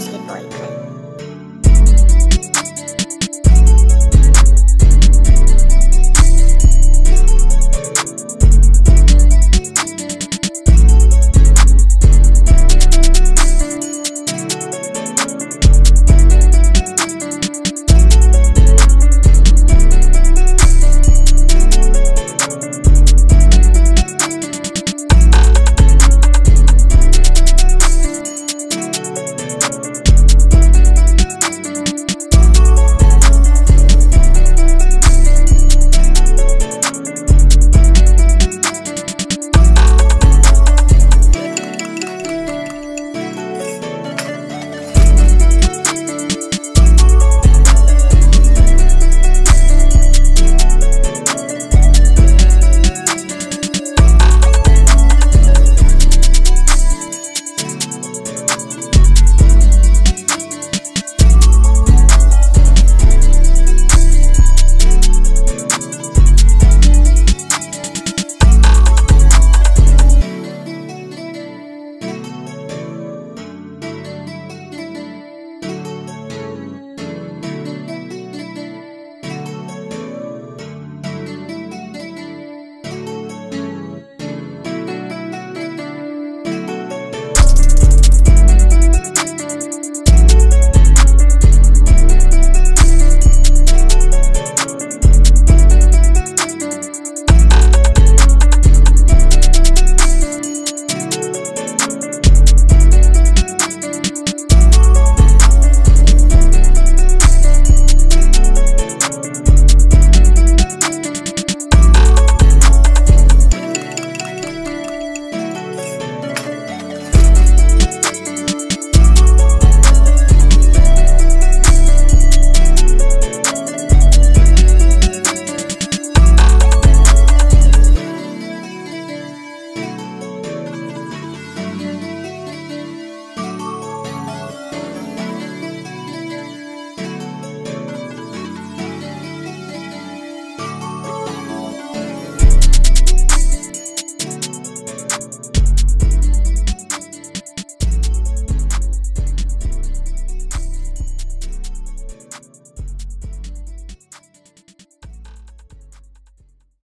biscuit boy.